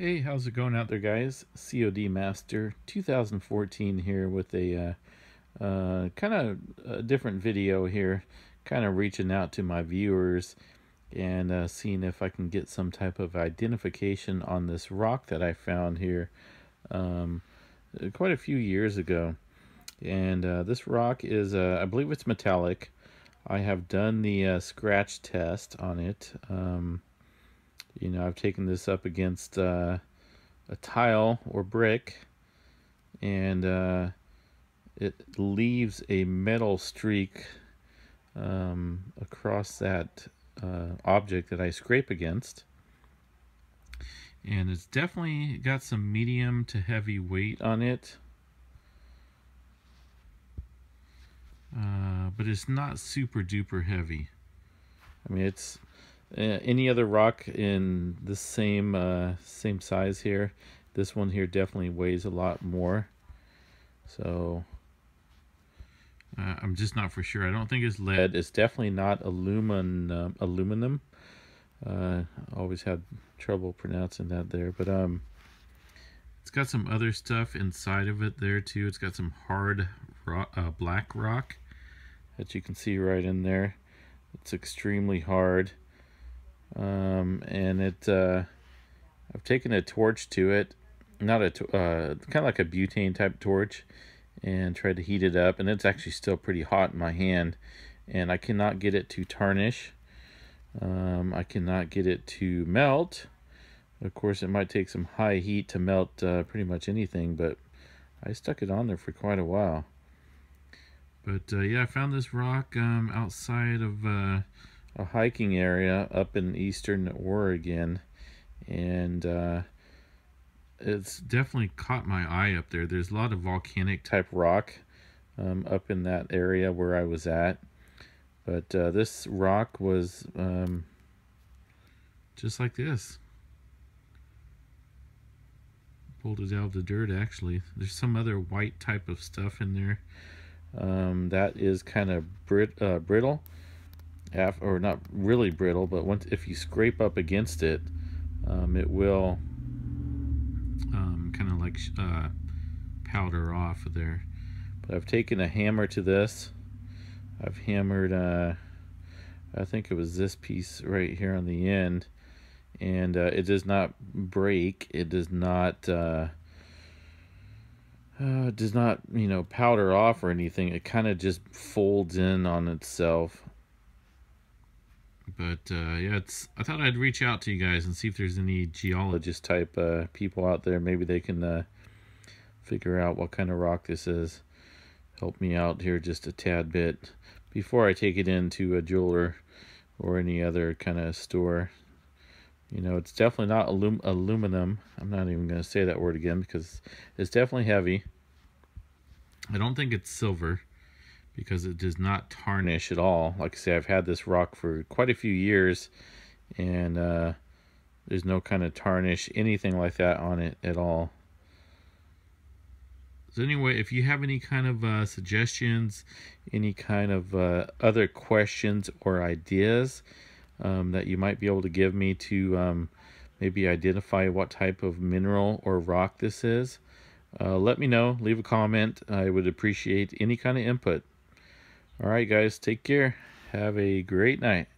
Hey, how's it going out there, guys? COD Master 2014 here with a uh, uh, kind of a different video here, kind of reaching out to my viewers and uh, seeing if I can get some type of identification on this rock that I found here um, quite a few years ago. And uh, this rock is, uh, I believe it's metallic. I have done the uh, scratch test on it. Um, you know, I've taken this up against uh, a tile or brick and uh, it leaves a metal streak um, across that uh, object that I scrape against. And it's definitely got some medium to heavy weight on it. Uh, but it's not super duper heavy. I mean, it's uh, any other rock in the same uh, same size here? This one here definitely weighs a lot more. So uh, I'm just not for sure. I don't think it's lead. It's definitely not aluminum aluminum. Uh, always had trouble pronouncing that there but um it's got some other stuff inside of it there too. It's got some hard rock, uh, black rock that you can see right in there. It's extremely hard um, and it uh, I've taken a torch to it not a uh, kind of like a butane type torch and tried to heat it up and it's actually still pretty hot in my hand and I cannot get it to tarnish. Um, I cannot get it to melt. Of course it might take some high heat to melt uh, pretty much anything but I stuck it on there for quite a while. But uh, yeah I found this rock um, outside of uh, a hiking area up in eastern Oregon and uh, it's definitely caught my eye up there. There's a lot of volcanic type rock um, up in that area where I was at. But uh, this rock was um, just like this. Pulled it out of the dirt actually. There's some other white type of stuff in there. Um, that is kind of brit uh, brittle or not really brittle, but once if you scrape up against it, um, it will um, kind of like uh, powder off of there. But I've taken a hammer to this. I've hammered, uh, I think it was this piece right here on the end, and uh, it does not break. It does not. Uh, uh, does not, you know, powder off or anything. It kind of just folds in on itself but uh, yeah, it's. I thought I'd reach out to you guys and see if there's any geologist type uh, people out there. Maybe they can uh, figure out what kind of rock this is. Help me out here just a tad bit before I take it into a jeweler or any other kind of store. You know, it's definitely not alum aluminum. I'm not even going to say that word again because it's definitely heavy. I don't think it's silver because it does not tarnish at all. Like I say, I've had this rock for quite a few years and uh, there's no kind of tarnish, anything like that on it at all. So anyway, if you have any kind of uh, suggestions, any kind of uh, other questions or ideas um, that you might be able to give me to um, maybe identify what type of mineral or rock this is, uh, let me know. Leave a comment. I would appreciate any kind of input. All right, guys, take care. Have a great night.